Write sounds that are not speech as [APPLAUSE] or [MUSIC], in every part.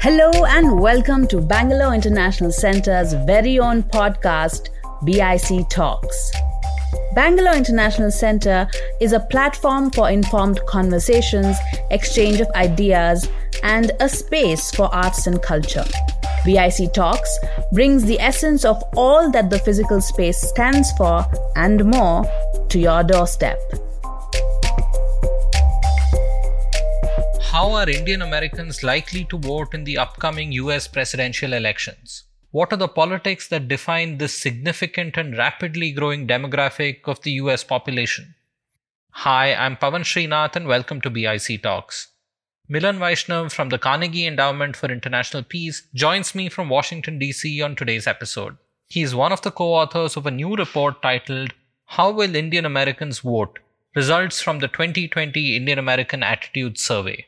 Hello and welcome to Bangalore International Centre's very own podcast, BIC Talks. Bangalore International Centre is a platform for informed conversations, exchange of ideas, and a space for arts and culture. BIC Talks brings the essence of all that the physical space stands for and more to your doorstep. How are Indian Americans likely to vote in the upcoming US presidential elections? What are the politics that define this significant and rapidly growing demographic of the US population? Hi, I'm Pavan Srinath and welcome to BIC Talks. Milan Vaishnav from the Carnegie Endowment for International Peace joins me from Washington, D.C. on today's episode. He is one of the co authors of a new report titled How Will Indian Americans Vote? Results from the 2020 Indian American Attitude Survey.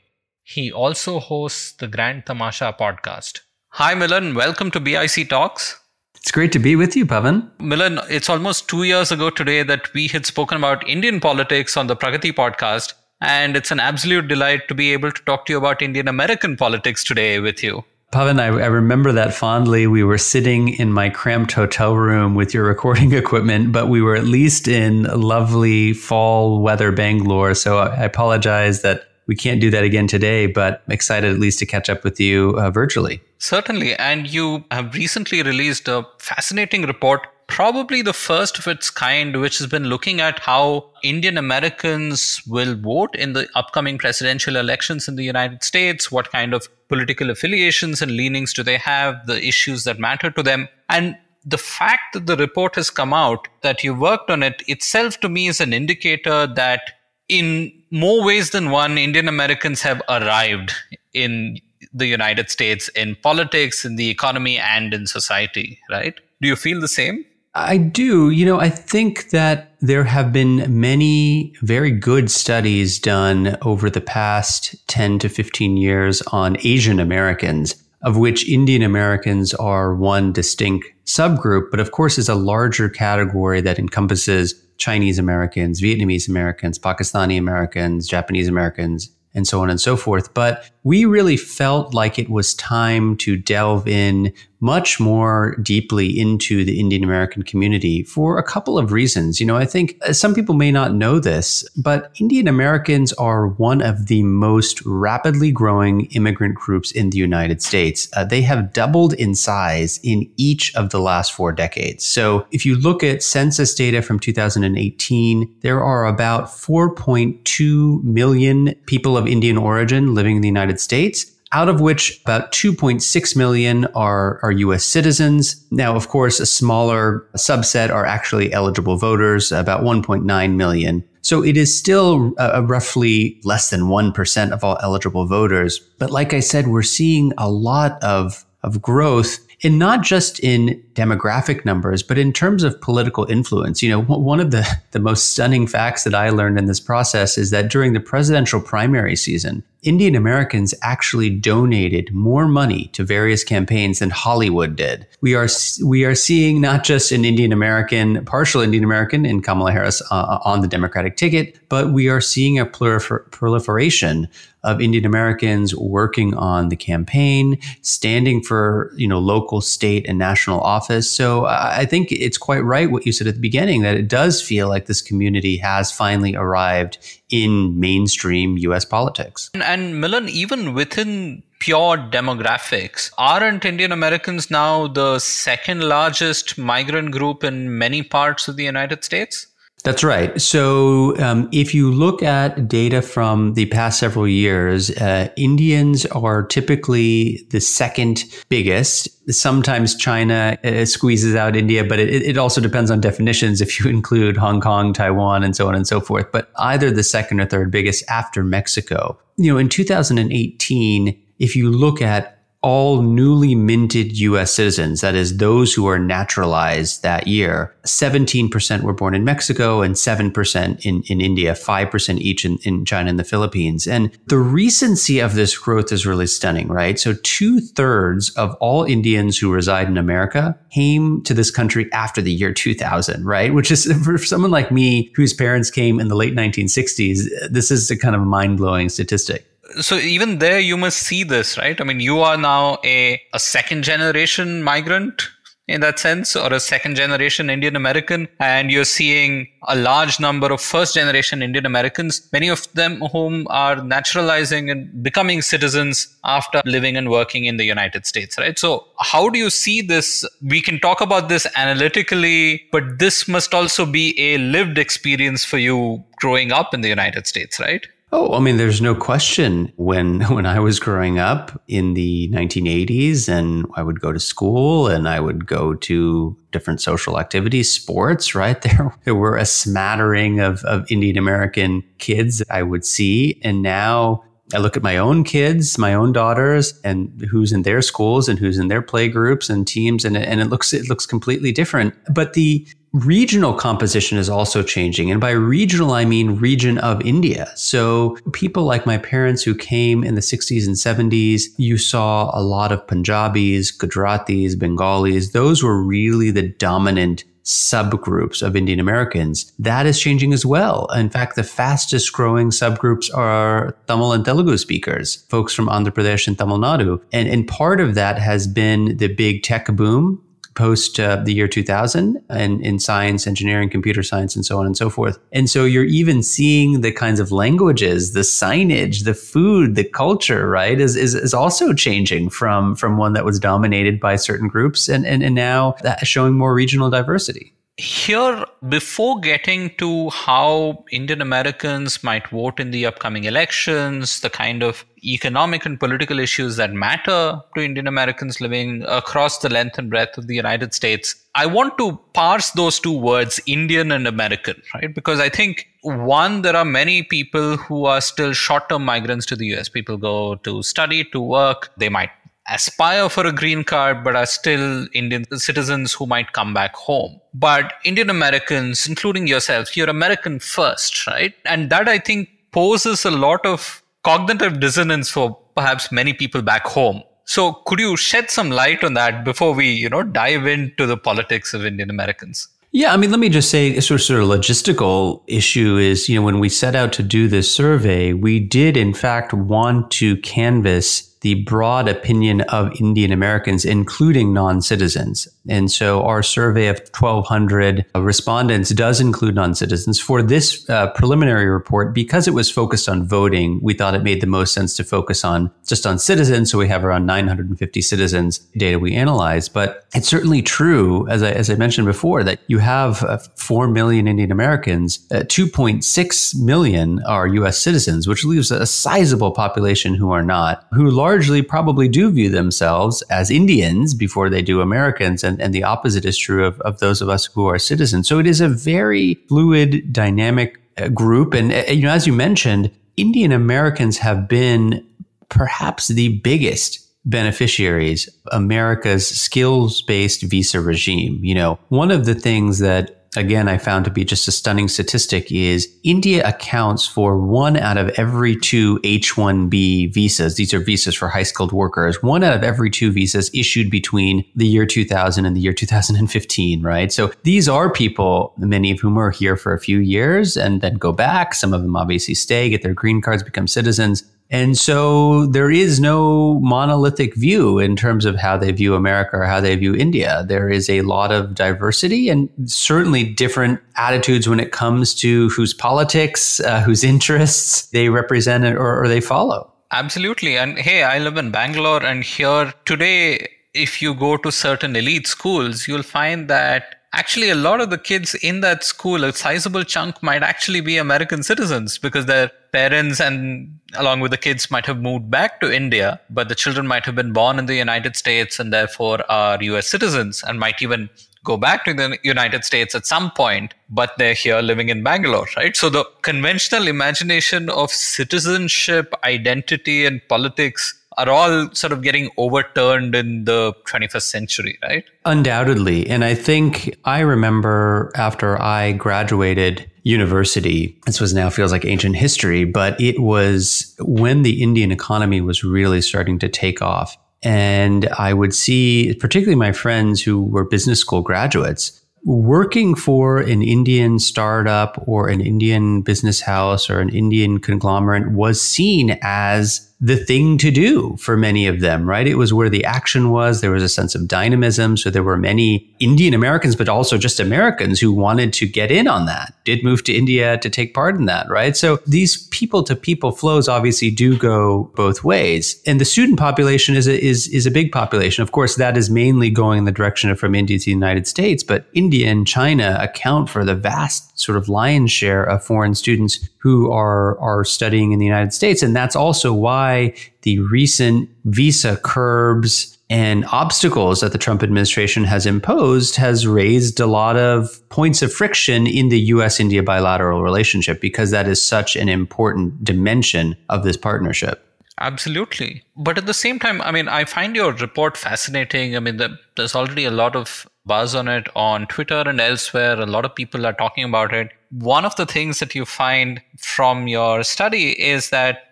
He also hosts the Grand Tamasha podcast. Hi, Milan. Welcome to BIC Talks. It's great to be with you, Pavan. Milan, it's almost two years ago today that we had spoken about Indian politics on the Pragati podcast. And it's an absolute delight to be able to talk to you about Indian American politics today with you. Pavan, I, I, remember that fondly. We were sitting in my cramped hotel room with your recording [LAUGHS] equipment, but we were at least in lovely fall weather Bangalore. So I apologize that we can't do that again today, but I'm excited at least to catch up with you uh, virtually. Certainly. And you have recently released a fascinating report, probably the first of its kind, which has been looking at how Indian Americans will vote in the upcoming presidential elections in the United States, what kind of political affiliations and leanings do they have, the issues that matter to them. And the fact that the report has come out, that you worked on it itself to me is an indicator that in more ways than one, Indian Americans have arrived in the United States in politics, in the economy, and in society, right? Do you feel the same? I do. You know, I think that there have been many very good studies done over the past 10 to 15 years on Asian Americans, of which Indian Americans are one distinct subgroup, but of course is a larger category that encompasses Chinese Americans, Vietnamese Americans, Pakistani Americans, Japanese Americans, and so on and so forth. But we really felt like it was time to delve in much more deeply into the Indian American community for a couple of reasons. You know, I think uh, some people may not know this, but Indian Americans are one of the most rapidly growing immigrant groups in the United States. Uh, they have doubled in size in each of the last four decades. So if you look at census data from 2018, there are about 4.2 million people of Indian origin living in the United States out of which about 2.6 million are, are US citizens. Now, of course, a smaller subset are actually eligible voters, about 1.9 million. So it is still uh, roughly less than 1% of all eligible voters. But like I said, we're seeing a lot of, of growth and not just in demographic numbers, but in terms of political influence. You know, one of the, the most stunning facts that I learned in this process is that during the presidential primary season, Indian Americans actually donated more money to various campaigns than Hollywood did. We are we are seeing not just an Indian American, partial Indian American in Kamala Harris uh, on the Democratic ticket, but we are seeing a prolifer- proliferation of Indian Americans working on the campaign, standing for you know local, state, and national office. So uh, I think it's quite right what you said at the beginning that it does feel like this community has finally arrived in mainstream U.S. politics. And Milan, even within pure demographics, aren't Indian Americans now the second largest migrant group in many parts of the United States? That's right. So, um, if you look at data from the past several years, uh, Indians are typically the second biggest. Sometimes China uh, squeezes out India, but it, it also depends on definitions if you [LAUGHS] include Hong Kong, Taiwan, and so on and so forth. But either the second or third biggest after Mexico. You know, in 2018, if you look at all newly minted US citizens, that is, those who are naturalized that year, 17% were born in Mexico and 7% in, in India, 5% each in, in China and the Philippines. And the recency of this growth is really stunning, right? So two thirds of all Indians who reside in America came to this country after the year 2000, right? Which is for someone like me whose parents came in the late 1960s, this is a kind of mind blowing statistic so even there you must see this right? I mean you are now a, a second generation migrant in that sense or a second generation indian american and you're seeing a large number of first generation indian americans many of them whom are naturalizing and becoming citizens after living and working in the united states right? So how do you see this? We can talk about this analytically but this must also be a lived experience for you growing up in the united states right Oh, I mean, there's no question. When [LAUGHS] when I was growing up in the 1980s, and I would go to school, and I would go to different social activities, sports. Right [LAUGHS] there, there were a smattering of of Indian American kids I would see, and now I look at my own kids, my own daughters, and who's in their schools and who's in their play groups and teams, and, and it looks it looks completely different. But the regional composition is also changing. And by regional, I mean region of India. So people like my parents who came in the 60s and 70s, you saw a lot of Punjabis, Gujaratis, Bengalis. Those were really the dominant subgroups of Indian Americans. That is changing as well. In fact, the fastest growing subgroups are Tamil and Telugu speakers, folks from Andhra Pradesh and Tamil Nadu. And, and part of that has been the big tech boom post uh, the year 2000 and in science, engineering, computer science, and so on and so forth. And so you're even seeing the kinds of languages, the signage, the food, the culture, right, is, is, is also changing from, from one that was dominated by certain groups and, and, and now showing more regional diversity here, before getting to how Indian Americans might vote in the upcoming elections, the kind of economic and political issues that matter to Indian Americans living across the length and breadth of the United States, I want to parse those two words, Indian and American, right? Because I think, one, there are many people who are still short term migrants to the US. People go to study, to work, they might aspire for a green card but are still Indian citizens who might come back home. But Indian Americans, including yourself, you're American first, right? And that I think poses a lot of cognitive dissonance for perhaps many people back home. So could you shed some light on that before we, you know, dive into the politics of Indian Americans? Yeah, I mean, let me just say a sort of, sort of logistical issue is, you know, when we set out to do this survey, we did in fact want to canvass the broad opinion of Indian Americans, including non citizens. And so our survey of 1,200 respondents does include non citizens. For this uh, preliminary report, because it was focused on voting, we thought it made the most sense to focus on just on citizens. So we have around 950 citizens data we analyzed. But it's certainly true, as I, as I mentioned before, that you have uh, 4 million Indian Americans, uh, 2.6 million are US citizens, which leaves a sizable population who are not, who largely largely probably do view themselves as Indians before they do Americans. And, and the opposite is true of, of those of us who are citizens. So it is a very fluid, dynamic uh, group. And, uh, you know, as you mentioned, Indian Americans have been perhaps the biggest beneficiaries of America's skills based visa regime. You know, one of the things that again, I found to be just a stunning statistic is India accounts for one out of every two H-1B visas. These are visas for high skilled workers. One out of every two visas issued between the year 2000 and the year 2015, right? So these are people, many of whom are here for a few years and then go back. Some of them obviously stay, get their green cards, become citizens. And so there is no monolithic view in terms of how they view America or how they view India. There is a lot of diversity and certainly different attitudes when it comes to whose politics, uh, whose interests they represent or, or they follow. Absolutely. And hey, I live in Bangalore, and here today, if you go to certain elite schools, you'll find that actually a lot of the kids in that school, a sizable chunk might actually be American citizens because their parents and along with the kids might have moved back to India, but the children might have been born in the United States and therefore are US citizens and might even go back to the United States at some point, but they're here living in Bangalore, right? So the conventional imagination of citizenship, identity, and politics are all sort of getting overturned in the 21st century, right? Undoubtedly. And I think I remember after I graduated university, this was now feels like ancient history, but it was when the Indian economy was really starting to take off. And I would see, particularly my friends who were business school graduates, working for an Indian startup or an Indian business house or an Indian conglomerate was seen as the thing to do for many of them, right? It was where the action was. There was a sense of dynamism. So there were many Indian Americans, but also just Americans who wanted to get in on that, did move to India to take part in that, right? So these people to people flows obviously do go both ways. And the student population is a, is, is a big population. Of course, that is mainly going in the direction of from India to the United States, but India and China account for the vast sort of lion's share of foreign students who are, are studying in the United States. And that's also why the recent visa curbs and obstacles that the Trump administration has imposed has raised a lot of points of friction in the US India bilateral relationship because that is such an important dimension of this partnership. Absolutely. But at the same time, I mean, I find your report fascinating. I mean, the, there's already a lot of buzz on it on Twitter and elsewhere. A lot of people are talking about it. One of the things that you find from your study is that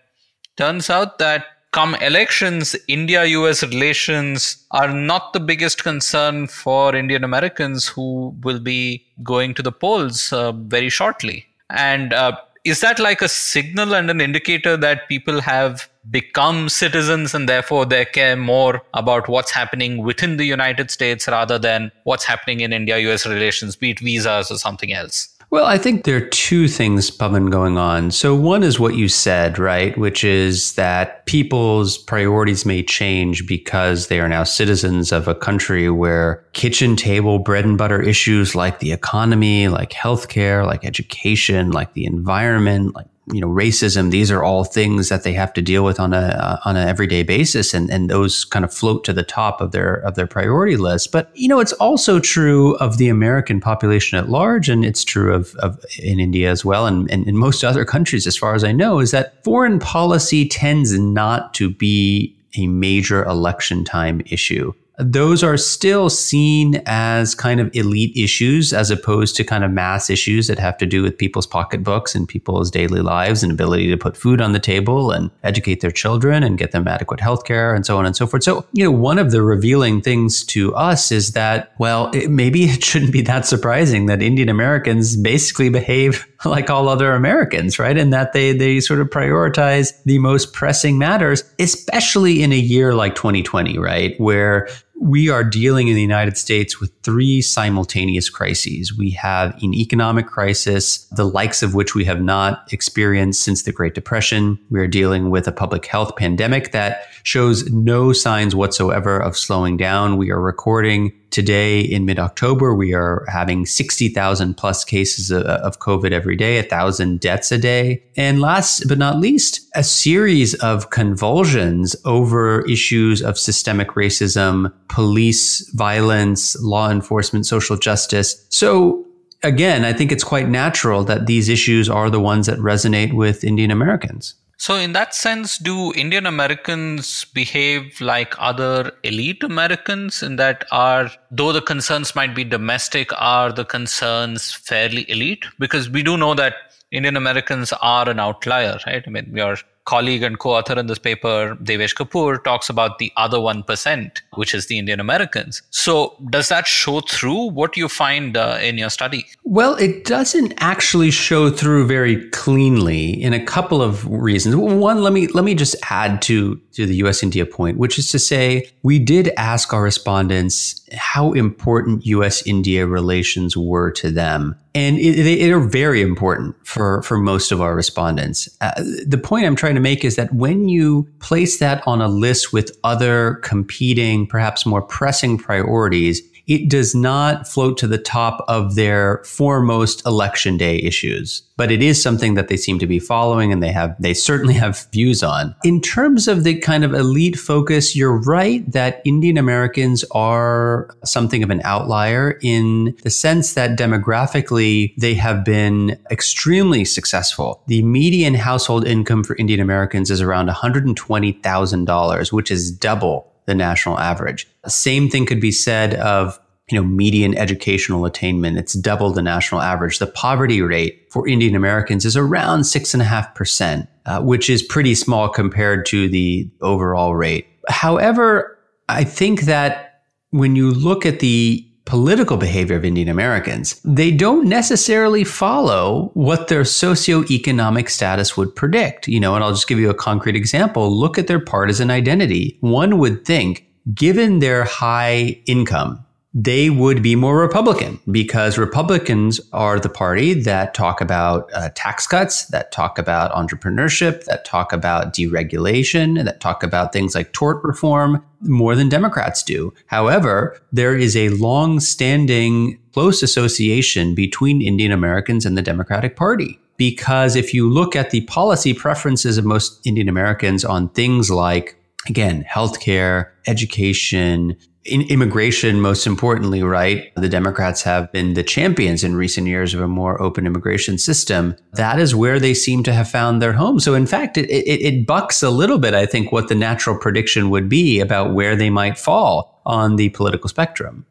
turns out that come elections, India US relations are not the biggest concern for Indian Americans who will be going to the polls uh, very shortly. And uh, is that like a signal and an indicator that people have become citizens and therefore they care more about what's happening within the United States rather than what's happening in India US relations, be it visas or something else? Well, I think there are two things, Pavan, going on. So one is what you said, right? Which is that people's priorities may change because they are now citizens of a country where kitchen table bread and butter issues like the economy, like healthcare, like education, like the environment, like you know racism these are all things that they have to deal with on a uh, on an everyday basis and and those kind of float to the top of their of their priority list. But you know it's also true of the american population at large and it's true of, of in india as well and, and in most [LAUGHS] other countries as far as i know is that foreign policy tends not to be a major election time issue those are still seen as kind of elite issues as opposed to kind of mass issues that have to do with people's pocketbooks and people's daily lives and ability to put food on the table and educate their children and get them adequate health care and so on and so forth. So, you know, one of the revealing things to us is that, well, it, maybe it shouldn't be that surprising that Indian Americans basically behave [LAUGHS] like all other Americans, right? And that they, they sort of prioritize the most pressing matters, especially in a year like 2020, right? Where we are dealing in the United States with three simultaneous crises. We have an economic crisis, the likes of which we have not experienced since the Great Depression. We are dealing with a public health pandemic that shows no signs whatsoever of slowing down. We are recording today in mid October. We are having 60,000 plus cases of, COVID every day, a thousand deaths a day. And last but not least, a series of convulsions over issues of systemic racism, police violence, law enforcement, social justice. So again, I think it's quite natural that these issues are the ones that resonate with Indian Americans. So, in that sense, do Indian Americans behave like other elite Americans in that are, though the concerns might be domestic, are the concerns fairly elite? Because we do know that Indian Americans are an outlier, right? I mean, we are colleague and co-author in this paper, Devesh Kapur, talks about the other 1%, which is the Indian Americans. So does that show through what you find uh, in your study? Well, it doesn't actually show through very cleanly in a couple of reasons. One, let me let me just add to to the US India point, which is to say we did ask our respondents how important US India relations were to them and it, they are very important for for most of our respondents. Uh, the point I'm trying to make is that when you place that on a list with other competing, perhaps more pressing priorities, it does not float to the top of their foremost election day issues. But it is something that they seem to be following and they have, they certainly have views on. In terms of the kind of elite focus, you're right that Indian Americans are something of an outlier in the sense that demographically they have been extremely successful. The median household income for Indian Americans is around $120,000, which is double the national average. The same thing could be said of you know, median educational attainment. It's double the national average. The poverty rate for Indian Americans is around six and a half percent, uh, which is pretty small compared to the overall rate. However, I think that when you look at the political behavior of Indian Americans, they don't necessarily follow what their socioeconomic status would predict. You know, and I'll just give you a concrete example. Look at their partisan identity. One would think, given their high income, they would be more Republican because Republicans are the party that talk about uh, tax cuts, that talk about entrepreneurship, that talk about deregulation, that talk about things like tort reform more than Democrats do. However, there is a long standing close association between Indian Americans and the Democratic Party. Because if you look at the policy preferences of most Indian Americans on things like again, healthcare, education, in immigration, most importantly, right? The Democrats have been the champions in recent years of a more open immigration system. That is where they seem to have found their home. So, in fact, it, it, it bucks a little bit, I think, what the natural prediction would be about where they might fall on the political spectrum.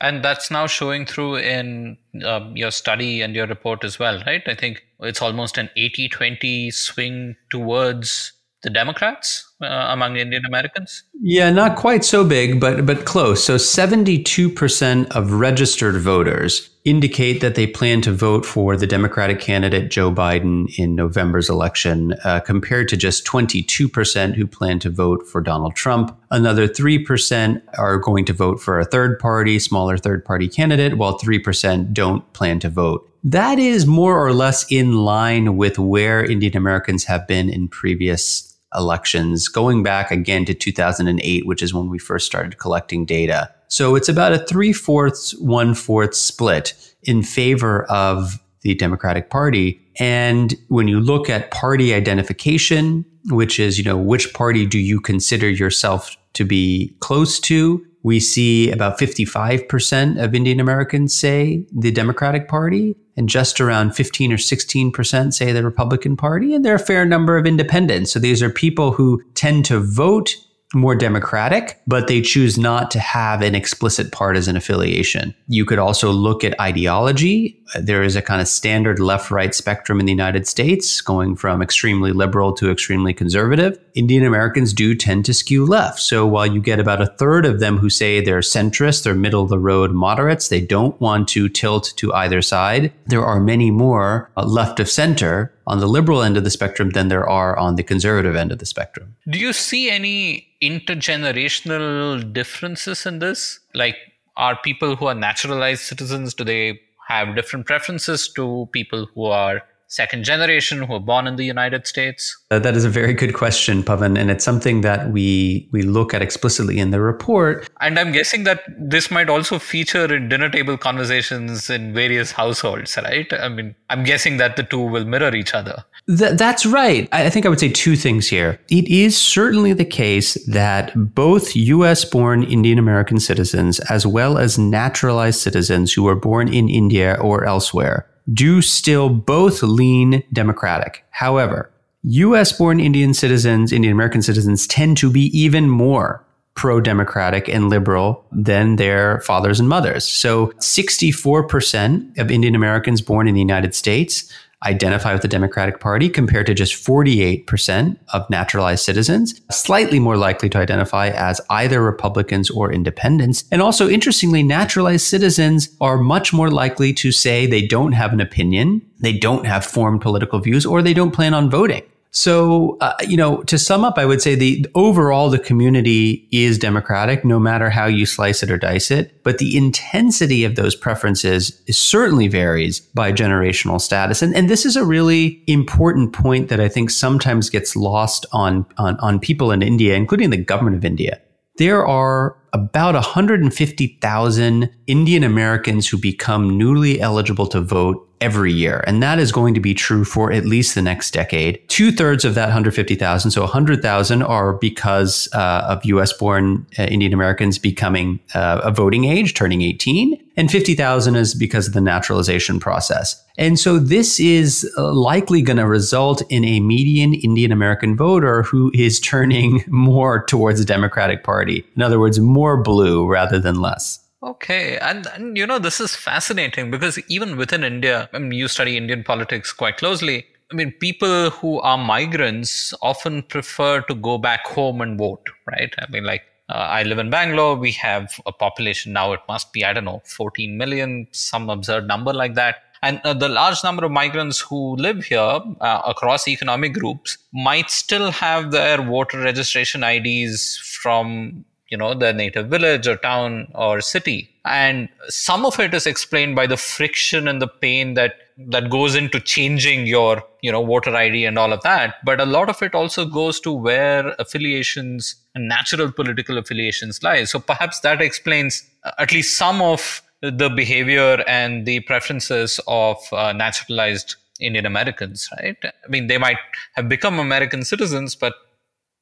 And that's now showing through in uh, your study and your report as well, right? I think it's almost an 80 20 swing towards the Democrats uh, among Indian Americans? Yeah, not quite so big, but but close. So 72% of registered voters indicate that they plan to vote for the Democratic candidate Joe Biden in November's election, uh, compared to just 22% who plan to vote for Donald Trump. Another 3% are going to vote for a third party, smaller third party candidate, while 3% don't plan to vote. That is more or less in line with where Indian Americans have been in previous elections, going back again to 2008, which is when we first started collecting data. So it's about a three fourths, one fourth split in favor of the Democratic Party. And when you look at party identification, which is, you know, which party do you consider yourself to be close to? We see about 55% of Indian Americans say the Democratic Party, and just around 15 or 16% say the Republican Party. And there are a fair number of independents. So these are people who tend to vote more democratic, but they choose not to have an explicit partisan affiliation. You could also look at ideology. There is a kind of standard left right spectrum in the United States, going from extremely liberal to extremely conservative. Indian Americans do tend to skew left. So while you get about a third of them who say they're centrist, they're middle of the road moderates, they don't want to tilt to either side, there are many more uh, left of center on the liberal end of the spectrum than there are on the conservative end of the spectrum. Do you see any intergenerational differences in this? Like, are people who are naturalized citizens, do they have different preferences to people who are second generation who were born in the United States? Uh, that is a very good question, Pavan, and it's something that we we look at explicitly in the report. And I'm guessing that this might also feature in dinner table conversations in various households, right? I mean, I'm guessing that the two will mirror each other. Th- that's right. I think I would say two things here. It is certainly the case that both US born Indian American citizens, as well as naturalized citizens who were born in India or elsewhere, do still both lean Democratic. However, US born Indian citizens, Indian American citizens tend to be even more pro democratic and liberal than their fathers and mothers. So 64% of Indian Americans born in the United States identify with the Democratic Party compared to just 48% of naturalized citizens, slightly more likely to identify as either Republicans or independents. And also, interestingly, naturalized citizens are much more likely to say they don't have an opinion, they don't have formed political views, or they don't plan on voting. So, uh, you know, to sum up, I would say the overall the community is democratic, no matter how you slice it or dice it. But the intensity of those preferences certainly varies by generational status, and and this is a really important point that I think sometimes gets lost on on on people in India, including the government of India. there are about 150,000 Indian Americans who become newly eligible to vote every year. And that is going to be true for at least the next decade. Two thirds of that 150,000, so 100,000 are because uh, of US born uh, Indian Americans becoming uh, a voting age, turning 18. And 50,000 is because of the naturalization process. And so this is uh, likely going to result in a median Indian American voter who is turning [LAUGHS] more towards the Democratic Party. In other words, more blue rather than less. Okay, and, and you know this is fascinating because even within India, I mean, you study Indian politics quite closely. I mean, people who are migrants often prefer to go back home and vote, right? I mean, like uh, I live in Bangalore. We have a population now. It must be I don't know, 14 million, some absurd number like that. And uh, the large number of migrants who live here uh, across economic groups might still have their voter registration IDs from you know their native village or town or city. And some of it is explained by the friction and the pain that that goes into changing your you know voter id and all of that. But a lot of it also goes to where affiliations and natural political affiliations lie. So perhaps that explains at least some of the behavior and the preferences of uh, naturalized Indian Americans, right? I mean, they might have become American citizens, but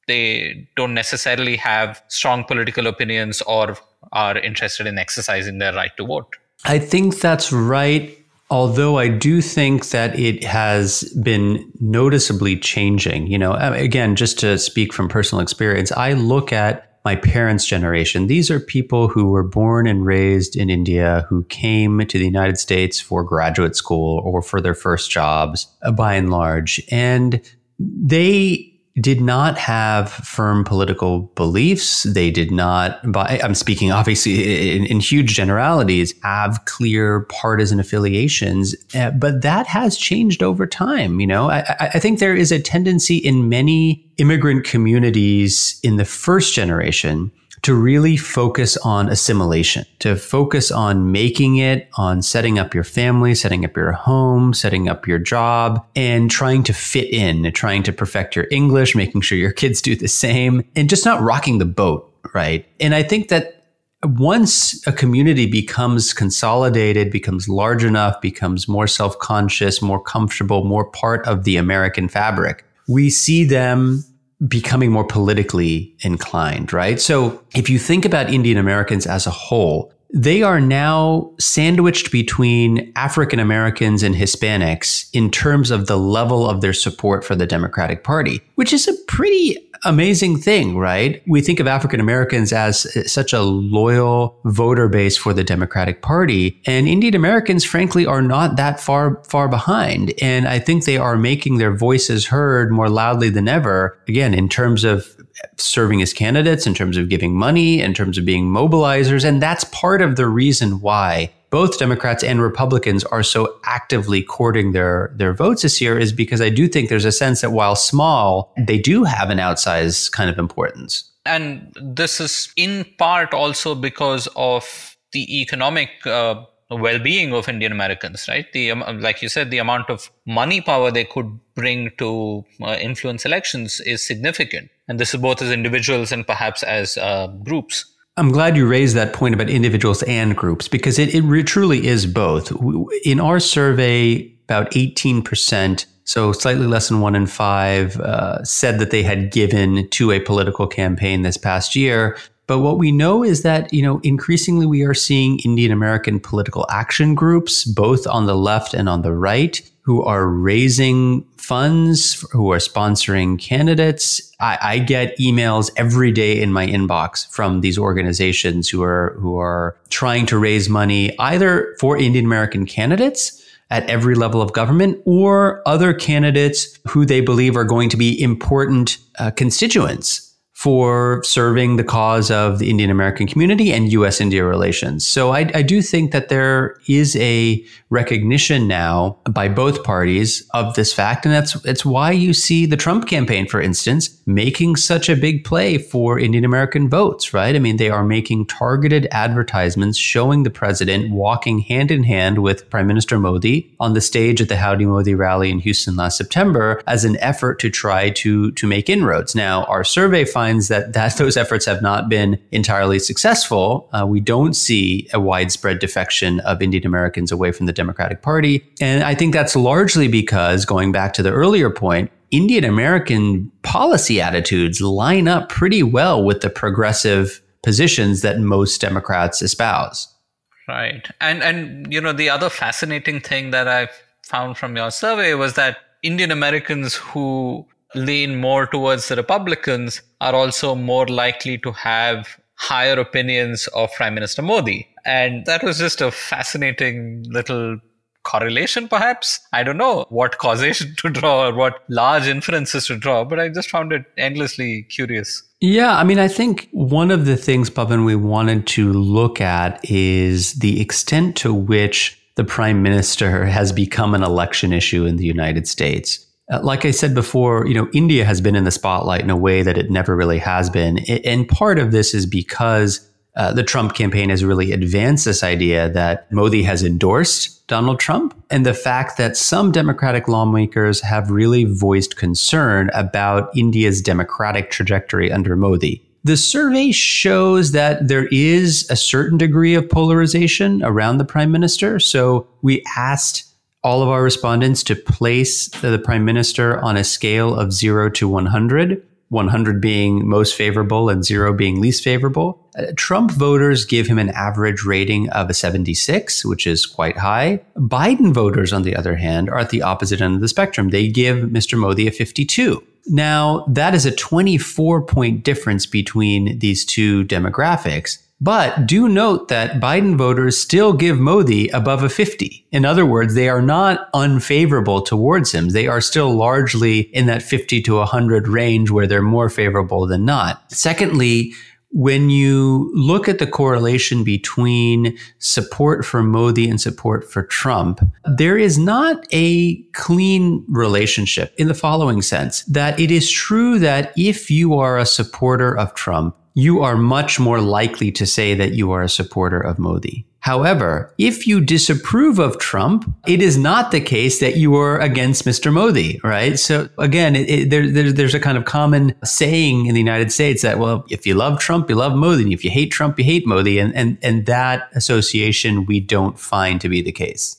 they don't necessarily have strong political opinions or are interested in exercising their right to vote. I think that's right. Although I do think that it has been noticeably changing. You know, uh, again, just to speak from personal experience, I look at my parents' generation. These are people who were born and raised in India, who came to the United States for graduate school or for their first jobs, uh, by and large. And they did not have firm political beliefs. They did not, by, I'm speaking obviously in, in, huge generalities, have clear partisan affiliations. Uh, but that has changed over time. You know, I, I think there is a tendency in many immigrant communities in the first generation to really focus on assimilation, to focus on making it, on setting up your family, setting up your home, setting up your job, and trying to fit in, trying to perfect your English, making sure your [LAUGHS] kids do the same, and just not rocking the boat, right? And I think that once a community becomes consolidated, becomes large enough, becomes more self conscious, more comfortable, more part of the American fabric, we see them becoming more politically inclined, right? So if you think about Indian Americans as a whole, they are now sandwiched between African Americans and Hispanics in terms of the level of their support for the Democratic Party, which is a pretty amazing thing, right? We think of African Americans as eh, such a loyal voter base for the Democratic Party, and Indian Americans, frankly, are not that far far behind. And I think they are making their voices heard more loudly than ever. Again, in terms of serving as candidates, in terms of giving money, in terms of being mobilizers, and that's part of the reason why both Democrats and Republicans are so actively courting their their votes this year is because I do think there's a sense that while small, they do have an outsized kind of importance. And this is in part also because of the economic uh, well-being of Indian Americans, right? The um, like you said, the amount of money power they could bring to uh, influence elections is significant, and this is both as individuals and perhaps as uh, groups. I'm glad you raised that point about individuals and groups because it, it truly is both. In our survey, about 18%, so slightly less than one in five, uh, said that they had given to a political campaign this past year. But what we know is that, you know, increasingly we are seeing Indian American political action groups, both on the left and on the right, who are raising funds, who are sponsoring candidates. I, I, get emails every day in my inbox from these organizations who are who are trying to raise money either for Indian American candidates at every level of government or other candidates who they believe are going to be important uh, constituents for serving the cause of the Indian American community and US India relations. So I, I, do think that there is a recognition now by both parties of this fact. And that's, that's why you see the Trump campaign, for instance, making such a big play for Indian American votes, right? I mean, they are making targeted advertisements showing the president walking hand in hand with Prime Minister Modi on the stage at the Howdy Modi rally in Houston last September as an effort to try to, to make inroads. Now, our survey finds that, that [LAUGHS] those efforts have not been entirely successful. Uh, we don't see a widespread defection of Indian Americans away from the Democratic Party. And I think that's largely because, going back to the earlier point, Indian American policy attitudes line up pretty well with the progressive positions that most Democrats espouse. Right. And and you know the other fascinating thing that I found from your survey was that Indian Americans who lean more towards the Republicans are also more likely to have higher opinions of Prime Minister Modi. And that was just a fascinating little correlation, perhaps. I don't know what causation to draw or what large inferences to draw, but I just found it endlessly curious. Yeah, I mean, I think one of the things, Pavan, we wanted to look at is the extent to which the prime minister has become an election issue in the United States. Uh, like I said before, you know, India has been in the spotlight in a way that it never really has been. And part of this is because uh, the Trump campaign has really advanced this idea that Modi has endorsed Donald Trump and the fact that some Democratic lawmakers have really voiced concern about India's democratic trajectory under Modi. The survey shows that there is a certain degree of polarization around the prime minister. So we asked all of our respondents to place the prime minister on a scale of zero to 100 100 being most favorable and zero being least favorable. Uh, Trump voters give him an average rating of a 76, which is quite high. Biden voters, on the other hand, are at the opposite end of the spectrum. They give Mr. Modi a 52. Now, that is a 24 point difference between these two demographics. But do note that Biden voters still give Modi above a 50. In other words, they are not unfavorable towards him. They are still largely in that 50 to 100 range where they're more favorable than not. Secondly, when you look at the correlation between support for Modi and support for Trump, there is not a clean relationship in the following sense that it is true that if you are a supporter of Trump, you are much more likely to say that you are a supporter of Modi. However, if you disapprove of Trump, it is not the case that you are against Mr. Modi, right? So again, it, it, there, there, there's a kind of common saying in the United States that, well, if you love Trump, you love Modi. And if you hate Trump, you hate Modi. And, and, and that association we don't find to be the case.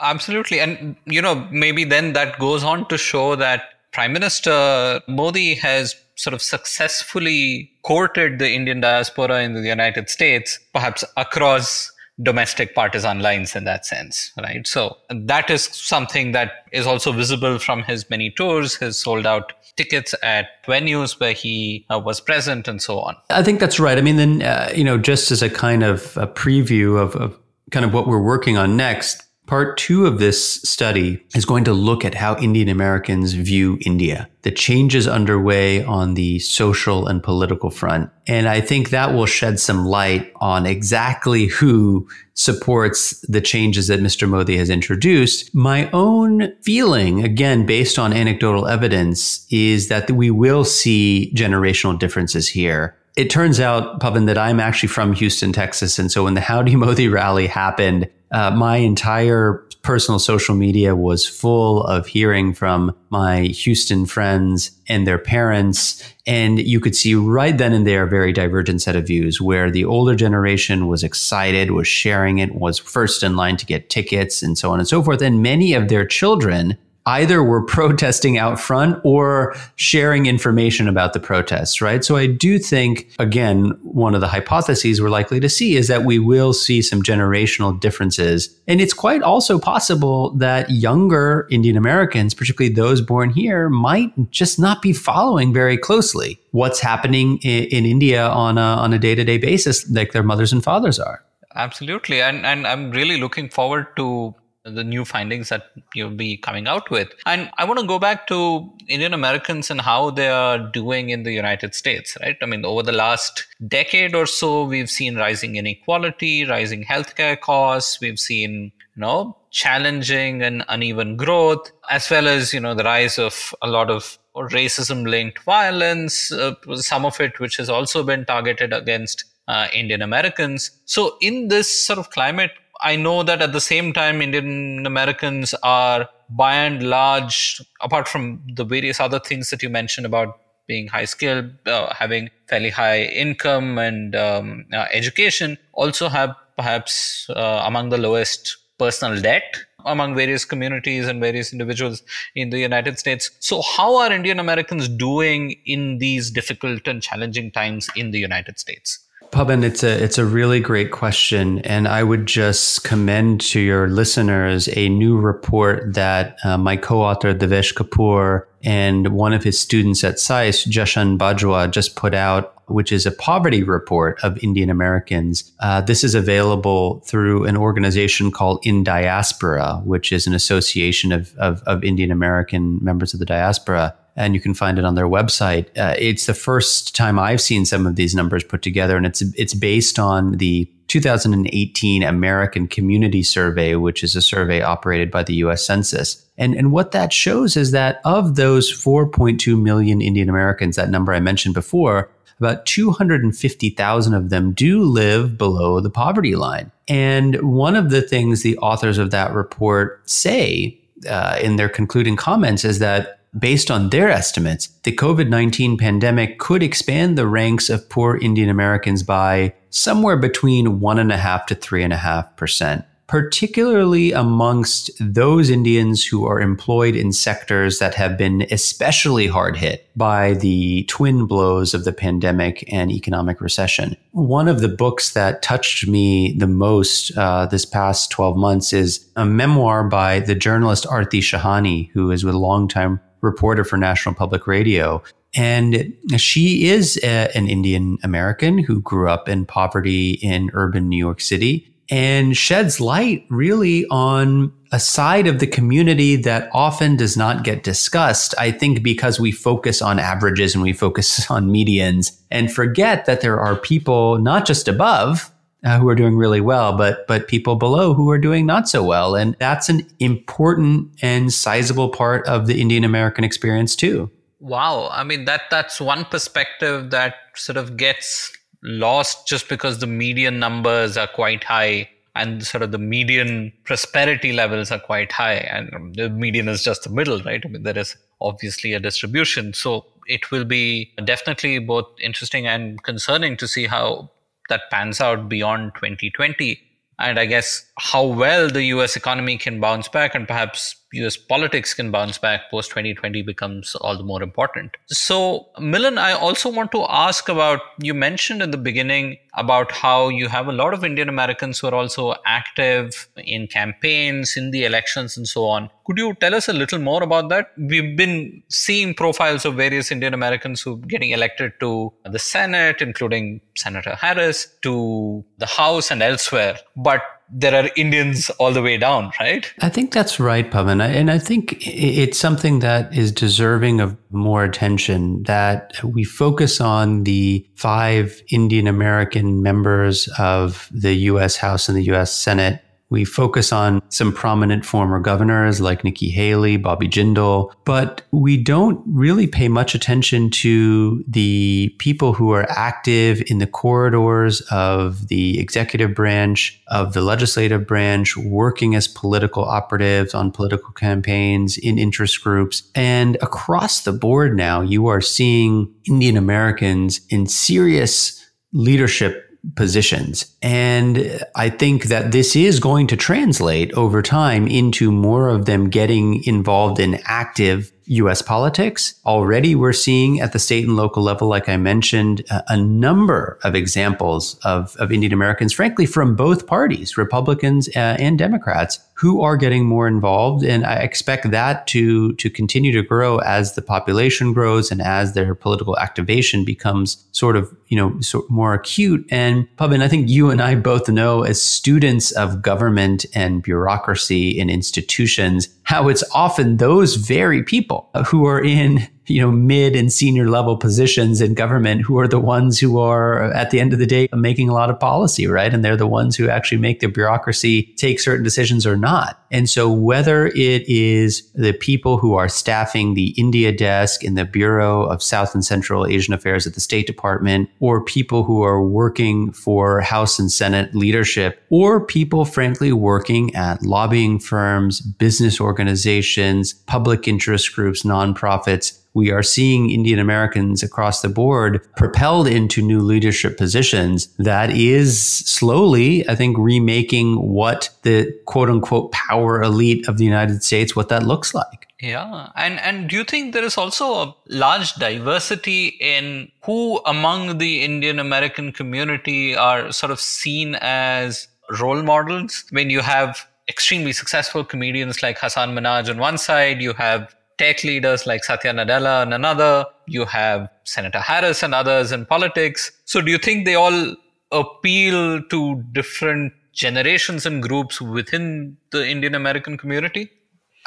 Absolutely. And, you know, maybe then that goes on to show that Prime Minister Modi has sort of successfully courted the Indian diaspora in the United States, perhaps across domestic partisan lines in that sense, right? So that is something that is also visible from his many tours, his sold out tickets at venues where he uh, was present and so on. I think that's right. I mean, then, uh, you know, just as a kind of a preview of, of kind of what we're working on next, Part two of this study is going to look at how Indian Americans view India, the changes underway on the social and political front. And I think that will shed some light on exactly who supports the changes that Mr. Modi has introduced. My own feeling, again, based on anecdotal evidence, is that we will see generational differences here it turns out, Pavan, that I'm actually from Houston, Texas. And so when the Howdy Modi rally happened, uh, my entire personal social media was full of hearing from my Houston friends and their parents. And you could see right then and there a very divergent set of views where the older generation was excited, was sharing it, was first in line to get tickets and so on and so forth. And many of their children either were [LAUGHS] protesting out front or sharing information about the protests, right? So I do think, again, one of the hypotheses we're likely to see is that we will see some generational differences. And it's quite also possible that younger Indian Americans, particularly those born here, might just not be following very closely what's happening in, in India on a, on a day-to-day basis like their mothers and fathers are. Absolutely. And, and I'm really looking forward to the new findings that you'll be coming out with. And I want to go back to Indian Americans and how they are doing in the United States, right? I mean, over the last decade or so, we've seen rising inequality, rising healthcare costs. We've seen, you know, challenging and uneven growth, as well as, you know, the rise of a lot of racism linked violence, uh, some of it which has also been targeted against uh, Indian Americans. So, in this sort of climate, I know that at the same time, Indian Americans are by and large, apart from the various other things that you mentioned about being high skilled, uh, having fairly high income and um, uh, education, also have perhaps uh, among the lowest personal debt among various communities and various individuals in the United States. So, how are Indian Americans doing in these difficult and challenging times in the United States? Pavan, it's a it's a really great question, and I would just commend to your listeners a new report that uh, my co-author Devesh Kapur and one of his students at SAIS, Jashan Bajwa, just put out, which is a poverty report of Indian Americans. Uh, this is available through an organization called Indiaspora, which is an association of, of, of Indian American members of the diaspora and you can find it on their website. Uh, it's the first time I've seen some of these numbers put together, and it's it's based on the 2018 American Community Survey, which is a survey operated by the U.S. Census. And and what that shows is that of those 4.2 million Indian Americans, that number I mentioned before, about 250,000 of them do live below the poverty line. And one of the things the authors of that report say uh, in their concluding comments is that based on their estimates, the COVID 19 pandemic could expand the ranks of poor Indian Americans by somewhere between 1.5 to 3.5%, particularly amongst those Indians who are employed in sectors that have been especially hard hit by the twin blows of the pandemic and economic recession. One of the books that touched me the most uh, this past 12 months is a memoir by the journalist Aarti Shahani, who is with a longtime reporter for National Public Radio. And she is a, an Indian American who grew up in poverty in urban New York City and sheds light really on a side of the community that often does not get discussed. I think because we focus on averages and we focus [LAUGHS] on medians and forget that there are people not just above uh, who are doing really well, but but people below who are doing not so well, and that's an important and sizable part of the Indian American experience too. Wow, I mean that that's one perspective that sort of gets lost just because the median numbers are quite high and sort of the median prosperity levels are quite high. And the median is just the middle right? I mean there is obviously a distribution. So it will be definitely both interesting and concerning to see how that pans out beyond 2020 and I guess how well the US economy can bounce back and perhaps US politics can bounce back post 2020 becomes all the more important. So, Milan, I also want to ask about you mentioned in the beginning about how you have a lot of Indian Americans who are also active in campaigns, in the elections, and so on. Could you tell us a little more about that? We've been seeing profiles of various Indian Americans who are getting elected to the Senate, including Senator Harris, to the House and elsewhere. But there are Indians all the way down, right? I think that's right, Pavan. And I think it's something that is deserving of more attention that we focus on the five Indian American members of the U.S. House and the U.S. Senate we focus on some prominent former governors like Nikki Haley, Bobby Jindal, but we don't really pay much attention to the people who are active in the corridors of the executive branch, of the legislative branch, working as political operatives on political campaigns in interest groups. And across the board now, you are seeing Indian Americans in serious leadership positions. And I think that this is going to translate over time into more of them getting involved in active US politics. Already we're seeing at the state and local level, like I mentioned, a, number of examples of, of Indian Americans, frankly, from both parties, Republicans uh, and Democrats, who are getting more involved. And I expect that to, to continue to grow as the population grows and as their political activation becomes sort of, you know, more acute. And Pavan, I think you and I both know as students of government and bureaucracy and institutions, how it's often those very people who are in you know, mid and senior level positions in government who are the ones who are at the end of the day making a lot of policy, right? And they're the ones who actually make the bureaucracy take certain decisions or not. And so whether it is the people who are staffing the India desk in the Bureau of South and Central Asian Affairs at the State Department, or people who are working for House and Senate leadership, or people, frankly, working at lobbying firms, business organizations, public interest groups, nonprofits, we are seeing Indian Americans across the board propelled into new leadership positions that is slowly, I think, remaking what the quote unquote power elite of the United States, what that looks like. Yeah. And and do you think there is also a large diversity in who among the Indian American community are sort of seen as role models? When you have extremely successful comedians like Hasan Minhaj on one side, you have tech leaders like Satya Nadella and another, you have Senator Harris and others in politics. So do you think they all appeal to different generations and groups within the Indian American community?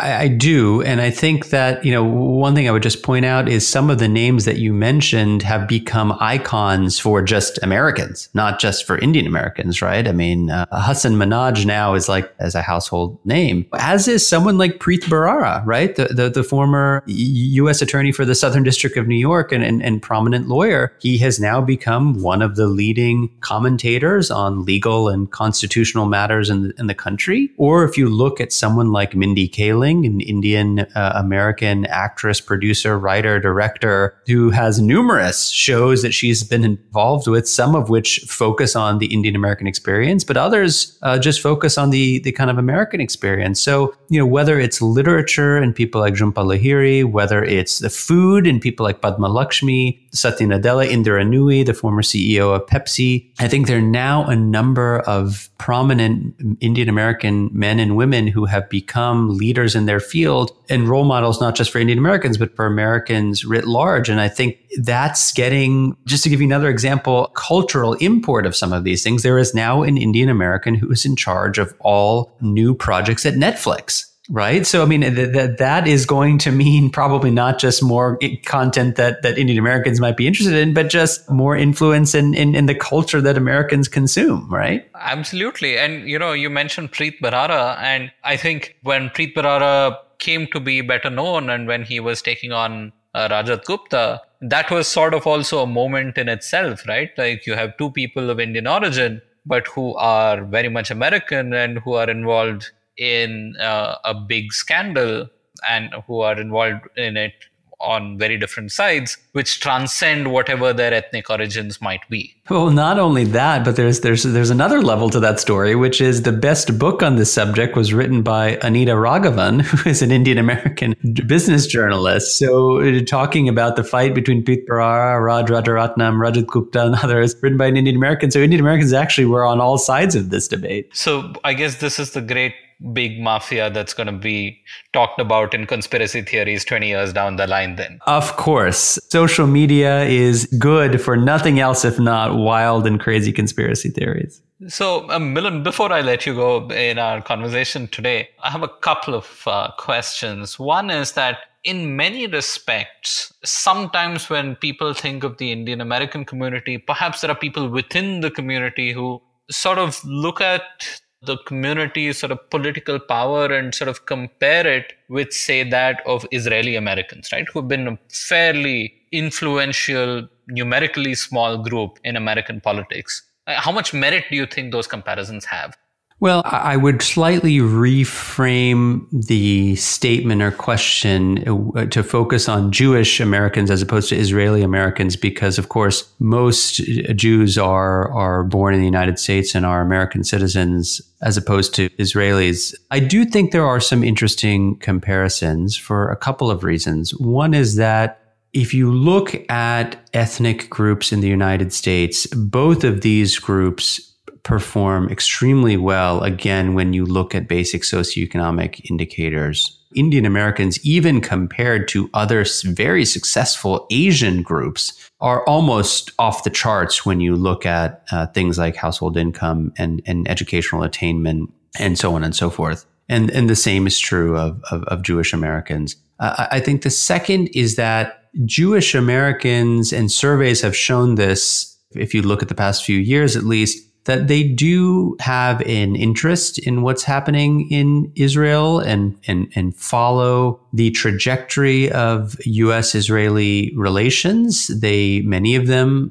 I, I, do. And I think that, you know, one thing I would just point out is some of the names that you mentioned have become icons for just Americans, not just for Indian Americans, right? I mean, uh, Hasan Minhaj now is like as a household name, as is someone like Preet Bharara, right? The, the, the former U.S. attorney for the Southern District of New York and, and, and prominent lawyer. He has now become one of the leading commentators on legal and constitutional matters in in the country. Or if you look at someone like Mindy Kaling, an Indian uh, American actress, producer, writer, director who has numerous shows that she's been involved with, some of which focus on the Indian American experience, but others uh, just focus on the, the kind of American experience. So, you know, whether it's literature and people like Jhumpa Lahiri, whether it's the food and people like Padma Lakshmi, Satya Nadella, Indra Nooyi, the former CEO of Pepsi, I think there are now a number of prominent Indian American men and women who have become leaders in their field and role models, not just for Indian Americans, but for Americans writ large. And I think that's getting, just to give you another example, cultural import of some of these things. There is now an Indian American who is in charge of all new projects at Netflix right? So, I mean, that that is going to mean probably not just more content that, that Indian Americans might be interested in, but just more influence in, in, in, the culture that Americans consume, right? Absolutely. And, you know, you mentioned Preet Bharara, and I think when Preet Bharara came to be better known and when he was taking on uh, Rajat Gupta, that was sort of also a moment in itself, right? Like you have two people of Indian origin, but who are very much American and who are involved in uh, a big scandal and who are involved in it on very different sides, which transcend whatever their ethnic origins might be. Well, not only that, but there's there's there's another level to that story, which is the best book on this subject was written by Anita Raghavan, [LAUGHS] who is an Indian American business journalist. So, uh, talking about the fight between Preet Bharara, Raj Rajaratnam, Rajat Gupta, and others, written by an Indian American. So, Indian Americans actually were on all sides of this debate. So, I guess this is the great big mafia that's going to be talked about in conspiracy theories 20 years down the line then? Of course. Social media is good for nothing else if not wild and crazy conspiracy theories. So um, Milan before i let you go in our conversation today i have a couple of uh, questions. One is that in many respects, sometimes when people think of the Indian American community, perhaps there are people within the community who sort of look at the community's sort of political power and sort of compare it with, say, that of Israeli Americans, right, who've been a fairly influential, numerically small group in American politics. Uh, how much merit do you think those comparisons have? Well, I would slightly reframe the statement or question uh, to focus on Jewish Americans as opposed to Israeli Americans, because of course most Jews are are born in the United States and are American citizens, as opposed to Israelis. I do think there are some interesting comparisons for a couple of reasons. One is that if you look at ethnic groups in the United States, both of these groups perform extremely well, again, when you look at basic socioeconomic indicators. Indian Americans, even compared to other very successful Asian groups, are almost off the charts when you look at uh, things like household income and, and educational attainment and so on and so forth. And, and the same is true of, of, of Jewish Americans. Uh, I think the second is that Jewish Americans and surveys have shown this, if you look at the past few years at least, that they do have an interest in what's happening in Israel and, and, and follow the trajectory of US Israeli relations. They, many of them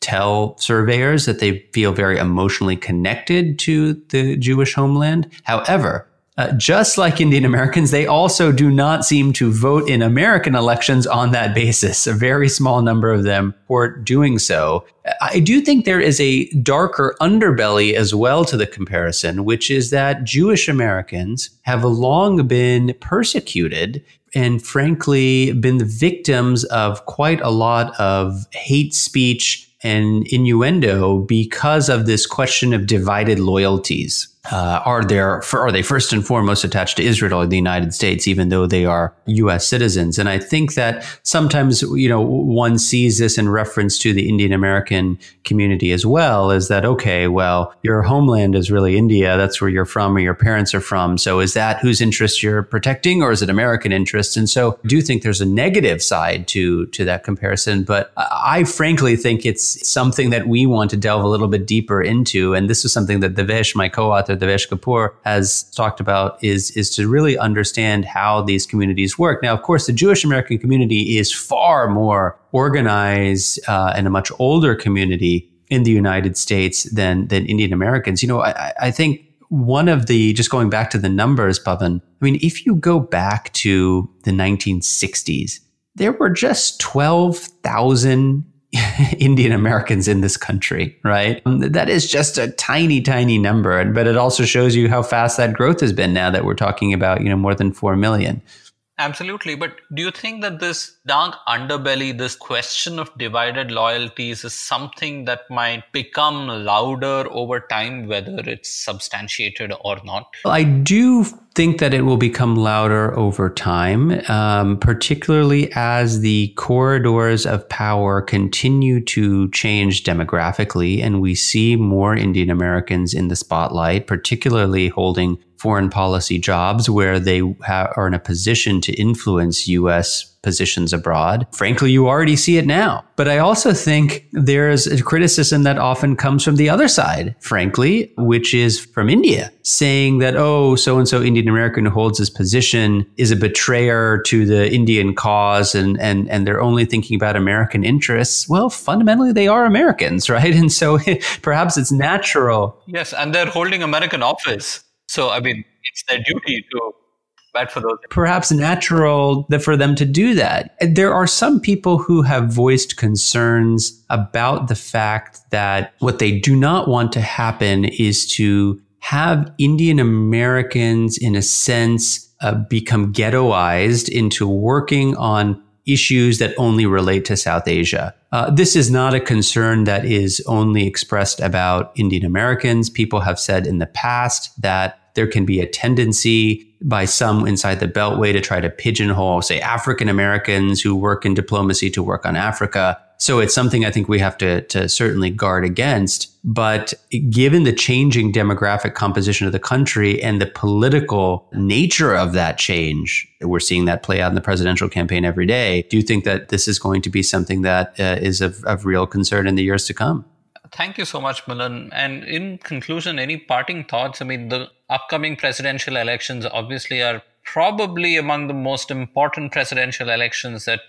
tell surveyors that they feel very emotionally connected to the Jewish homeland. However, uh, just like Indian Americans, they also do not seem to vote in American elections on that basis. A very small number of them were doing so. I do think there is a darker underbelly as well to the comparison, which is that Jewish Americans have long been persecuted and frankly been the victims of quite a lot of hate speech and innuendo because of this question of divided loyalties uh, are there are they first and foremost attached to Israel or the United States, even though they are U.S. citizens? And I think that sometimes you know one sees this in reference to the Indian American community as well. Is that okay? Well, your homeland is really India. That's where you're from, or your parents are from. So is that whose interest you're protecting, or is it American interests? And so I do think there's a negative side to to that comparison. But I frankly think it's something that we want to delve a little bit deeper into. And this is something that Devesh, my co-author Devesh Kapur has talked about is, is to really understand how these communities work. Now, of course, the Jewish American community is far more organized uh, and a much older community in the United States than, than Indian Americans. You know, I, I think one of the, just going back to the numbers, Pavan, I mean, if you go back to the 1960s, there were just 12,000 [LAUGHS] Indian Americans in this country, right? Um, that is just a tiny, tiny number. But it also shows you how fast that growth has been now that we're talking about, you know, more than 4 million. Absolutely. But do you think that this dark underbelly, this question of divided loyalties is something that might become louder over time, whether it's substantiated or not? I do think that it will become louder over time, um, particularly as the corridors of power continue to change demographically, and we see more Indian Americans in the spotlight, particularly holding foreign policy jobs where they ha- are in a position to influence U.S. positions abroad. Frankly, you already see it now. But I also think there's a criticism that often comes from the other side, frankly, which is from India, saying that, oh, so and so Indian American who holds this position is a betrayer to the Indian cause and, and, and they're only thinking about American interests. Well, fundamentally, they are Americans, [LAUGHS] right? And so [LAUGHS] perhaps it's natural. Yes, and they're holding American office. So, I mean, it's their duty to bat for those. Perhaps natural for them to do that. There are some people who have voiced concerns about the fact that what they do not want to happen is to have Indian Americans, in a sense, uh, become ghettoized into working on issues that only relate to South Asia. Uh, this is not a concern that is only expressed about Indian Americans. People have said in the past that there can be a tendency by some inside the Beltway to try to pigeonhole, say, African Americans who work in diplomacy to work on Africa. So it's something I think we have to, to certainly guard against. But given the changing demographic composition of the country and the political nature of that change, we're seeing that play out in the presidential campaign every day. Do you think that this is going to be something that uh, is of, of real concern in the years to come? Thank you so much, Milan. And in conclusion, any parting thoughts? I mean, the upcoming presidential elections obviously are probably among the most important presidential elections that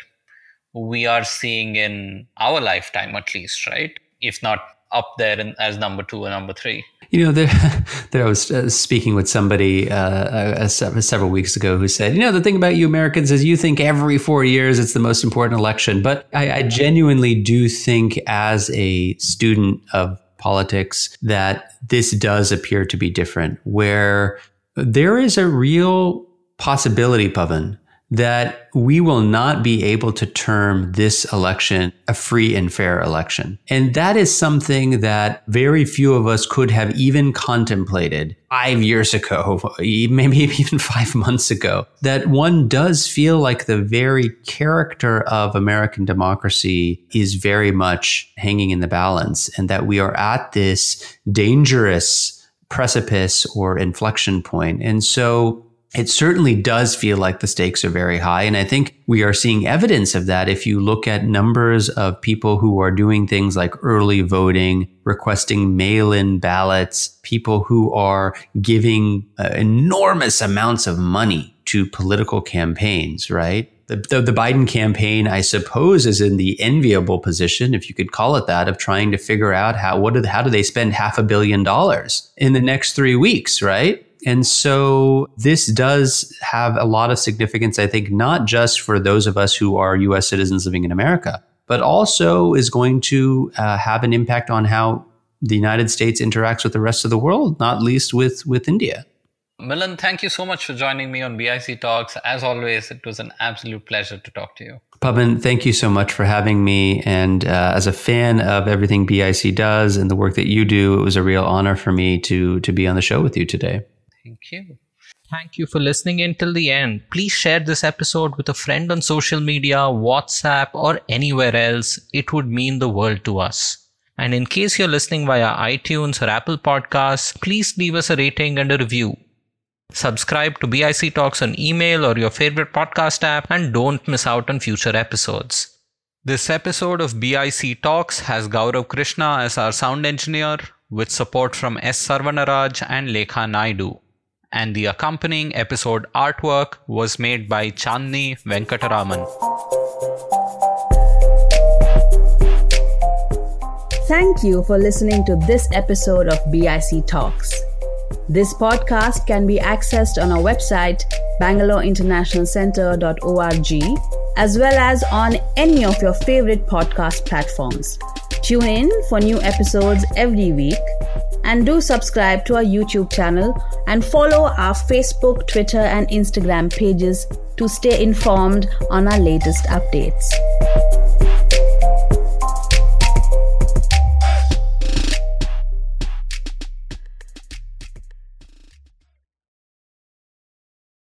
we are seeing in our lifetime, at least, right? If not up there in, as number two or number three. You know, there, [LAUGHS] there I was uh, speaking with somebody uh, uh, several weeks ago who said, you know, the thing about you Americans is you think every four years it's the most important election. But I, I genuinely do think, as a student of politics, that this does appear to be different, where there is a real possibility, Pavan, that we will not be able to term this election a free and fair election. And that is something that very few of us could have even contemplated five years ago, [LAUGHS] maybe even five months ago, that one does feel like the very character of American democracy is very much hanging in the balance and that we are at this dangerous precipice or inflection point. And so it certainly does feel like the stakes are very high. And I think we are seeing evidence of that if you look at numbers of people who are doing things like early voting, requesting mail in ballots, people who are giving uh, enormous amounts of money to political campaigns, right? The, the, the, Biden campaign, I suppose, is in the enviable position, if you could call it that, of trying to figure out how what do, how do they spend half a billion dollars in the next three weeks, right? And so this does have a lot of significance, I think, not just for those of us who are US citizens living in America, but also is going to uh, have an impact on how the United States interacts with the rest of the world, not least with, with India. Milan, thank you so much for joining me on BIC Talks. As always, it was an absolute pleasure to talk to you. Pavan, thank you so much for having me. And uh, as a fan of everything BIC does and the work that you do, it was a real honor for me to to be on the show with you today. Thank you. Thank you for listening in till the end. Please share this episode with a friend on social media, WhatsApp, or anywhere else. It would mean the world to us. And in case you're listening via iTunes or Apple Podcasts, please leave us a rating and a review. Subscribe to BIC Talks on email or your favorite podcast app and don't miss out on future episodes. This episode of BIC Talks has Gaurav Krishna as our sound engineer with support from S. Sarvanaraj and Lekha Naidu and the accompanying episode artwork was made by Chandni Venkataraman. Thank you for listening to this episode of BIC Talks. This podcast can be accessed on our website, bangaloreinternationalcentre.org, as well as on any of your favorite podcast platforms. Tune in for new episodes every week and do subscribe to our YouTube channel and follow our Facebook, Twitter, and Instagram pages to stay informed on our latest updates.